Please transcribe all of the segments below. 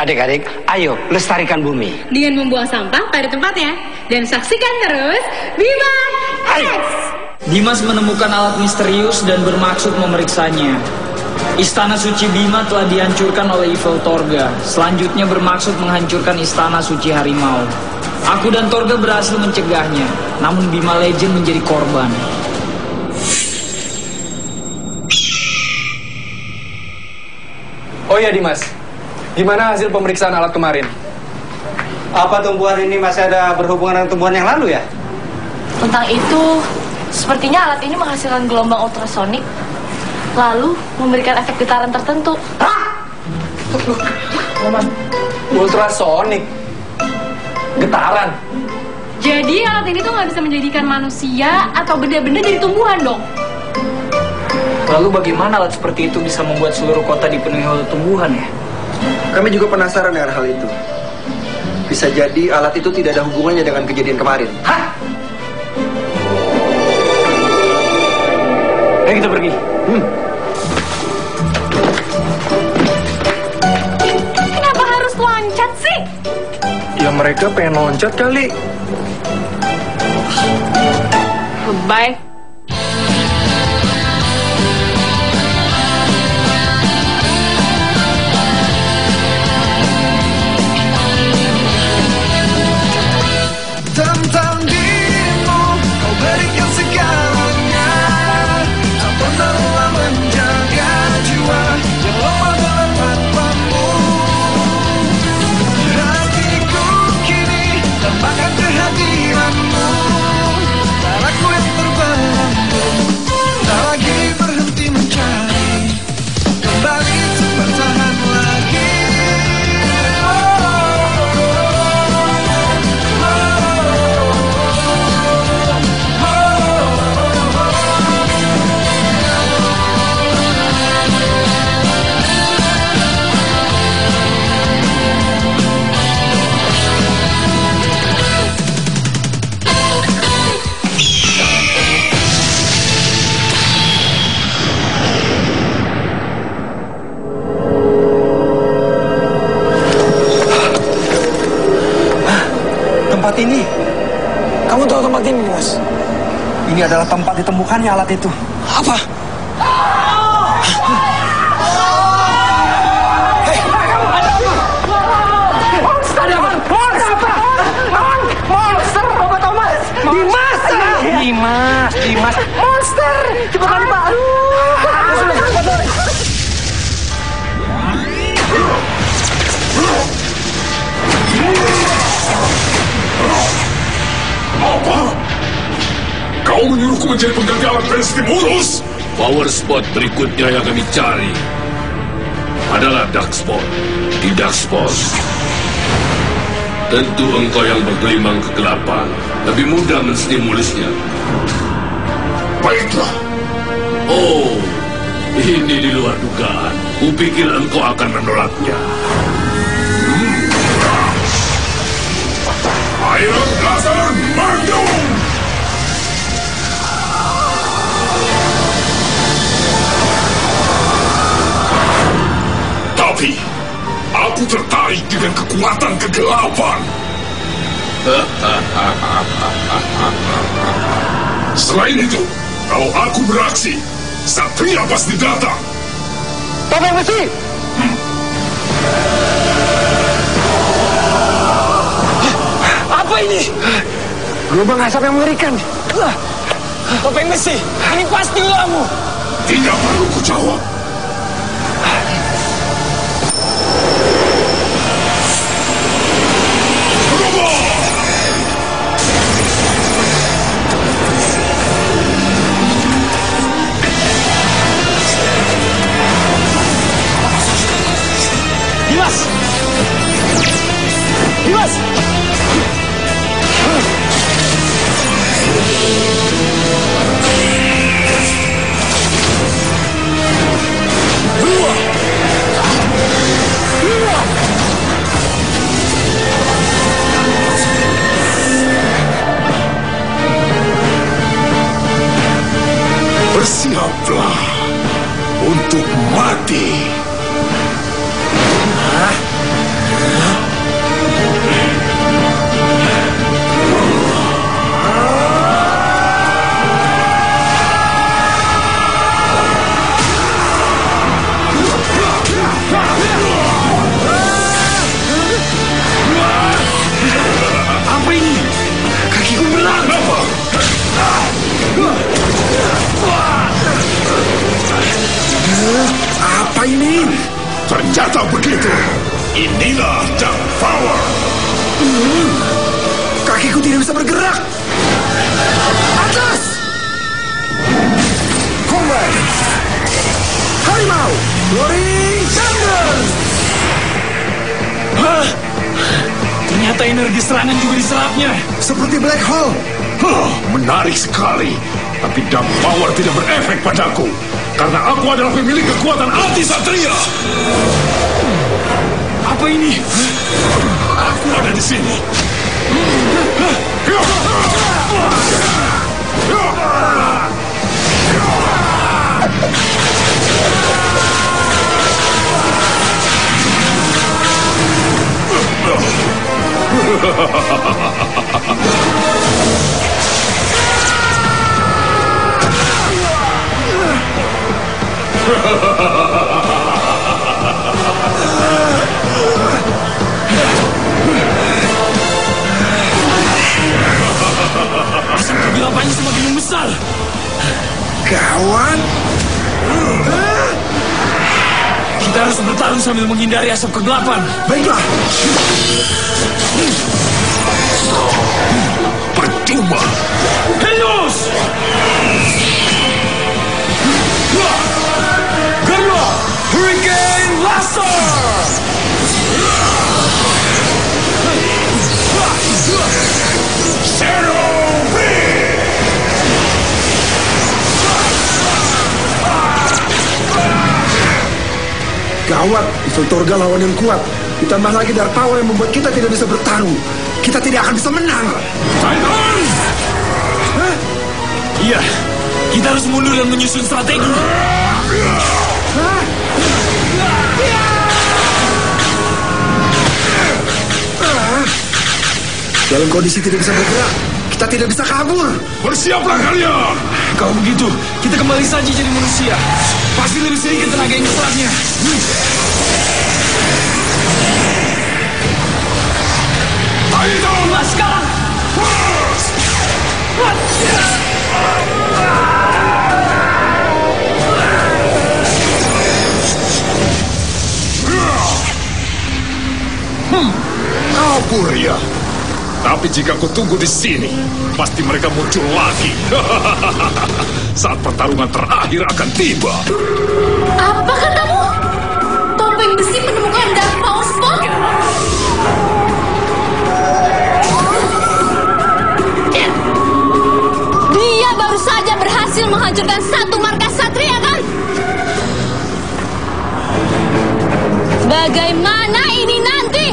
Adik-adik, ayo lestarikan bumi. Dengan membuang sampah pada tempatnya. Dan saksikan terus Bima X! Dimas menemukan alat misterius dan bermaksud memeriksanya. Istana suci Bima telah dihancurkan oleh Evil Torga. Selanjutnya bermaksud menghancurkan istana suci harimau. Aku dan Torga berhasil mencegahnya, namun Bima Legend menjadi korban. Oh iya Dimas, gimana hasil pemeriksaan alat kemarin? Apa tumbuhan ini masih ada berhubungan dengan tumbuhan yang lalu ya? Tentang itu, sepertinya alat ini menghasilkan gelombang ultrasonik, lalu memberikan efek getaran tertentu. Ultrasonik, getaran. Jadi alat ini tuh nggak bisa menjadikan manusia atau benda-benda jadi tumbuhan dong. Lalu bagaimana alat seperti itu bisa membuat seluruh kota dipenuhi oleh tumbuhan ya? Kami juga penasaran dengan hal itu. Bisa jadi alat itu tidak ada hubungannya dengan kejadian kemarin. Hah? Ayo kita pergi. Hmm. Kenapa harus loncat sih? Ya mereka pengen loncat kali. Bye. cuarteto. Kau menyuruhku menjadi penggagalan Pestimulus? Power spot berikutnya yang kami cari adalah Dark Spot. Di Dark Spot, tentu engkau yang bergelimang kegelapan lebih mudah menstimulusnya. Baiklah. Oh, ini di luar dugaan. Kupikir engkau akan menolaknya. Iron Blaster! Aku tertarik dengan kekuatan kegelapan. Selain itu, kalau aku beraksi, Satria pasti datang. Topeng besi! Apa ini? Gelombang asap yang mengerikan. Topeng besi, ini pasti ulahmu. Tidak perlu kujawab. Dimas! Dimas! Bersiaplah Apa ini? Ternyata begitu. Inilah Dark Power. Hmm, kakiku tidak bisa bergerak. Atlas! kumbang Harimau! Roaring Thunder! Hah? Ternyata energi serangan juga diserapnya. Seperti Black Hole. Huh, menarik sekali. Tapi Dark Power tidak berefek padaku. Karena aku adalah pemilik kekuatan anti satria. Apa ini? Aku ada di sini. Kegelapannya semakin membesar. Kawan, Kita harus bertarung sambil menghindari asap kegelapan. baiklah. Percuma. Helios! Hurricane Beam. Gawat, Evil Torga lawan yang kuat. Ditambah lagi Dark Power yang membuat kita tidak bisa bertarung. Kita tidak akan bisa menang. Titan. Iya, kita harus mundur dan menyusun strategi. Dalam kondisi tidak bisa bergerak, kita tidak bisa kabur. Bersiaplah kalian. Kalau begitu, kita kembali saja jadi manusia. Pasti lebih sedikit tenaga yang diserapnya. Titan. Nah, sekarang! Kabur ya. Tapi jika kau tunggu di sini, pasti mereka muncul lagi. Saat pertarungan terakhir akan tiba. Apa katamu? Topeng besi menemukan Dark Power Spot? Dia baru saja berhasil menghancurkan satu markas satria kan? Bagaimana ini nanti?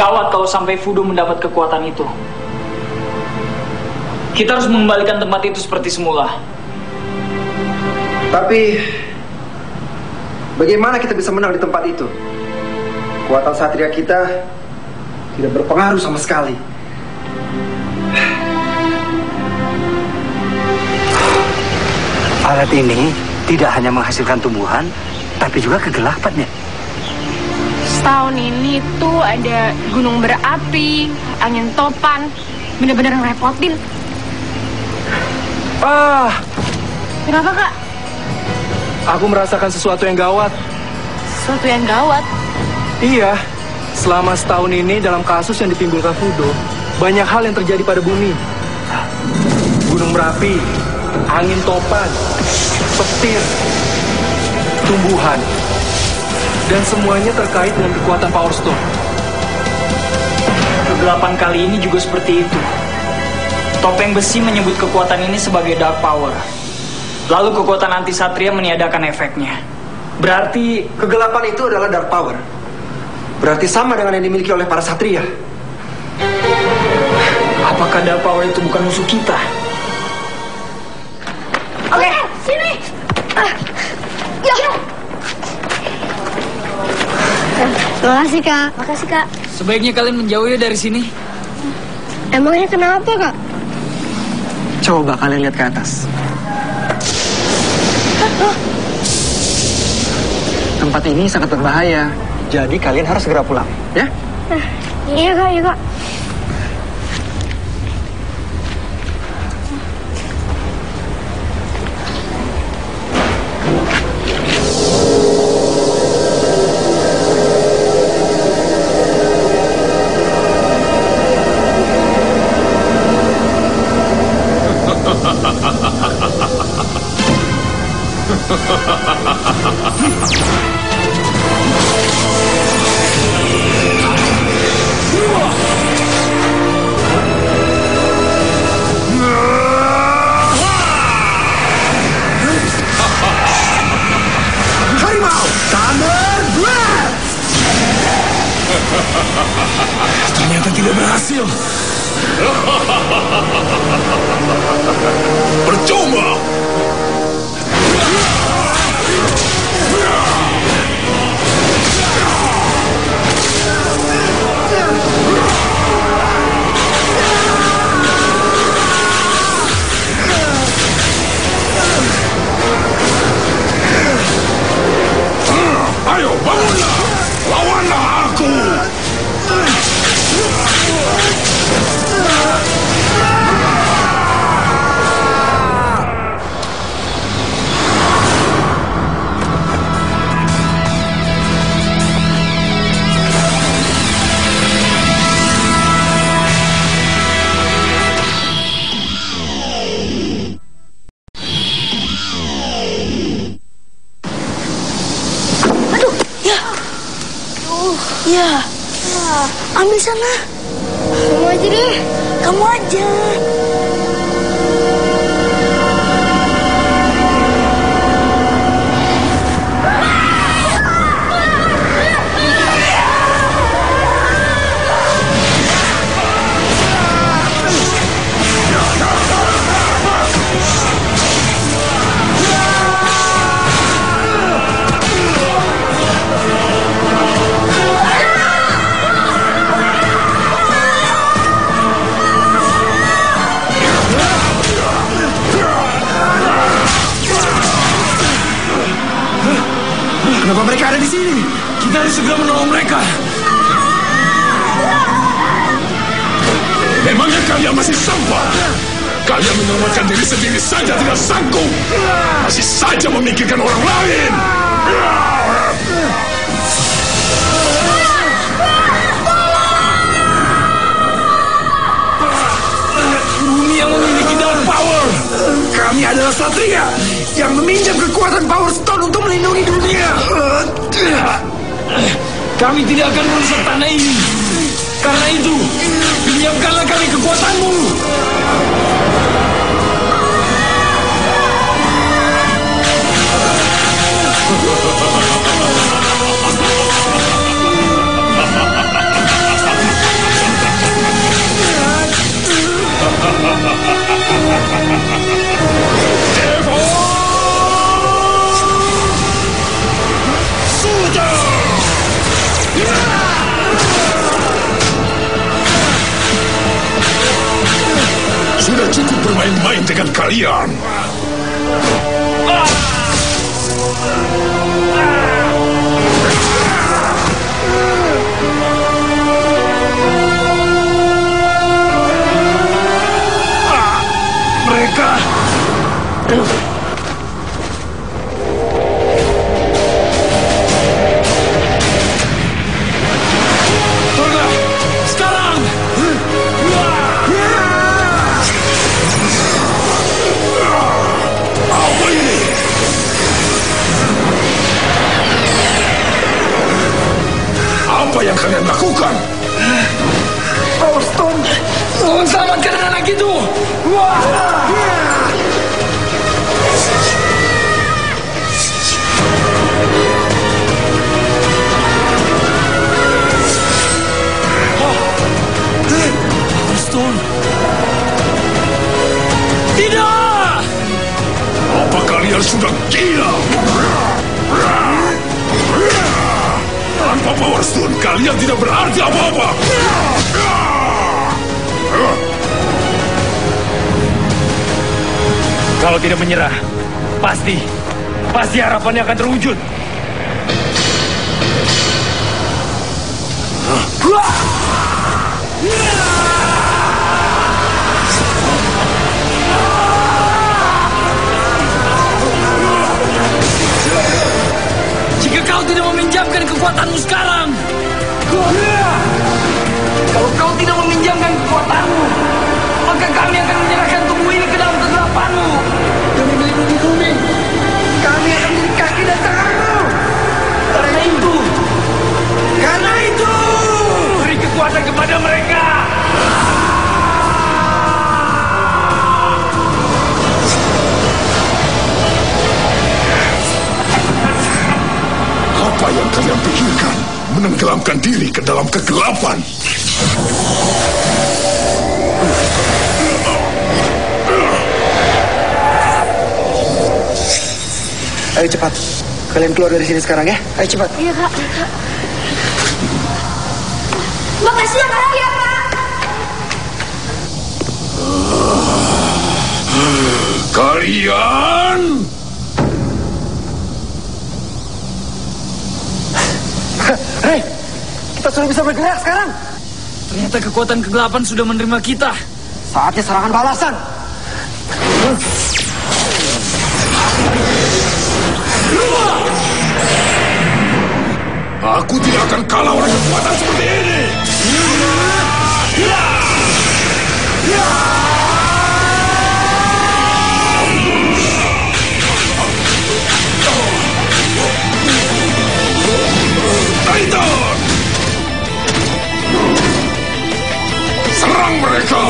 Gawat kalau sampai Fudo mendapat kekuatan itu. Kita harus mengembalikan tempat itu seperti semula. Tapi bagaimana kita bisa menang di tempat itu? Kekuatan satria kita tidak berpengaruh sama sekali. Alat ini tidak hanya menghasilkan tumbuhan, tapi juga kegelapannya. Setahun ini tuh ada gunung berapi, angin topan, bener-bener ngerepotin. Ah, Kenapa kak? aku merasakan sesuatu yang gawat. Sesuatu yang gawat. Iya, selama setahun ini dalam kasus yang ditimbulkan Fudo, banyak hal yang terjadi pada bumi. Gunung berapi, angin topan, petir, tumbuhan, dan semuanya terkait dengan kekuatan Power Stone. Kegelapan kali ini juga seperti itu. Topeng besi menyebut kekuatan ini sebagai Dark Power. Lalu kekuatan anti satria meniadakan efeknya. Berarti Kegelapan itu adalah dark power. Berarti sama dengan yang dimiliki oleh para satria. apakah Dark Power itu bukan musuh kita? Ya. Makasih kak. Makasih kak. Sebaiknya kalian menjauh ya dari sini. Emangnya kenapa kak? Coba kalian lihat ke atas. Tempat ini sangat berbahaya. Jadi kalian harus segera pulang, ya? Iya kak, iya kak. Berhasil. Percuma! Ayo bangunlah! Lawanlah aku! Bye. Yeah. Saja memikirkan orang lain. Bumi yang memiliki dark power. Kami adalah satria yang meminjam kekuatan Power Stone untuk melindungi dunia. Kami tidak akan merusak tanah ini. Karena itu, pinjamkanlah kami kekuatanmu. Sudah cukup bermain-main dengan kalian. Berarti apa-apa. Kalau tidak menyerah, pasti, pasti harapannya akan terwujud. Jika kau tidak meminjamkan kekuatanmu sekarang, kalau kau tidak meminjamkan kekuatanmu, maka kami akan Menenggelamkan diri ke dalam kegelapan. Ayo cepat. Kalian keluar dari sini sekarang ya. Ayo cepat. Iya kak. Makasih ya kak. Ya, kak. Kalian Hei, kita sudah bisa bergerak sekarang. Ternyata kekuatan kegelapan sudah menerima kita. Saatnya serangan balasan. Aku tidak akan kalah oleh kekuatan seperti ini. Titan! Electro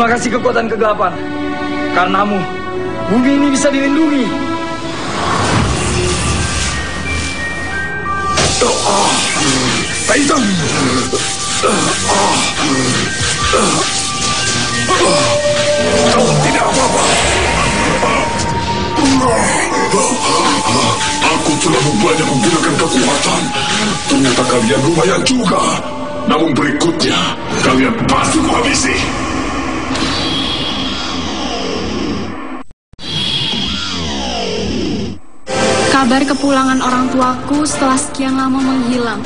Terima kasih kekuatan kegelapan. Karenamu, bumi ini bisa dilindungi. Titan! Kau tidak apa-apa. Aku terlalu banyak menggunakan kekuatan. Ternyata kalian lumayan juga. Namun berikutnya, kalian pasti kuhabisi. Kabar kepulangan orang tuaku setelah sekian lama menghilang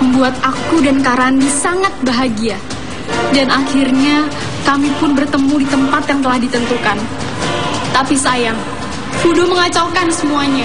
membuat aku dan Karandi sangat bahagia. Dan akhirnya kami pun bertemu di tempat yang telah ditentukan. Tapi sayang, Fudo mengacaukan semuanya.